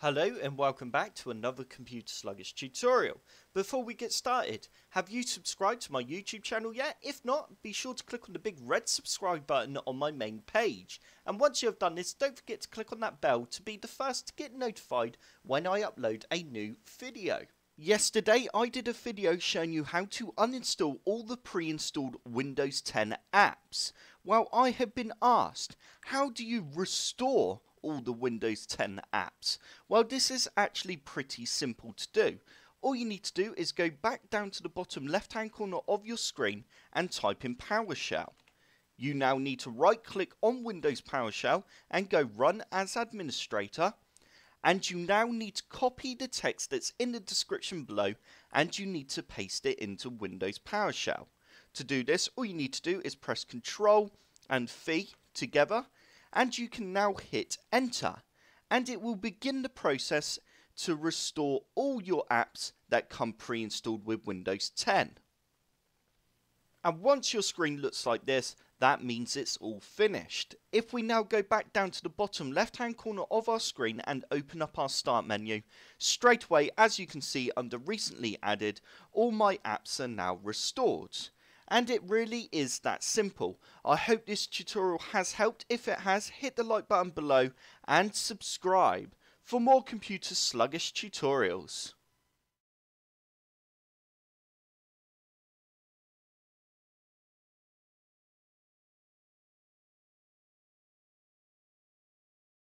Hello and welcome back to another Computer Sluggish tutorial. Before we get started, have you subscribed to my YouTube channel yet? If not, be sure to click on the big red subscribe button on my main page. And once you have done this, don't forget to click on that bell to be the first to get notified when I upload a new video. Yesterday I did a video showing you how to uninstall all the pre-installed Windows 10 apps. Well, I have been asked, how do you restore all the Windows 10 apps? Well, this is actually pretty simple to do. All you need to do is go back down to the bottom left hand corner of your screen and type in PowerShell. You now need to right click on Windows PowerShell and go run as administrator. And you now need to copy the text that's in the description below and you need to paste it into Windows PowerShell. To do this, all you need to do is press Control and V together and you can now hit enter and it will begin the process to restore all your apps that come pre-installed with Windows 10. And once your screen looks like this, that means it's all finished. If we now go back down to the bottom left hand corner of our screen and open up our start menu, straight away as you can see under recently added, all my apps are now restored. And it really is that simple. I hope this tutorial has helped. If it has, hit the like button below and subscribe for more computer sluggish tutorials.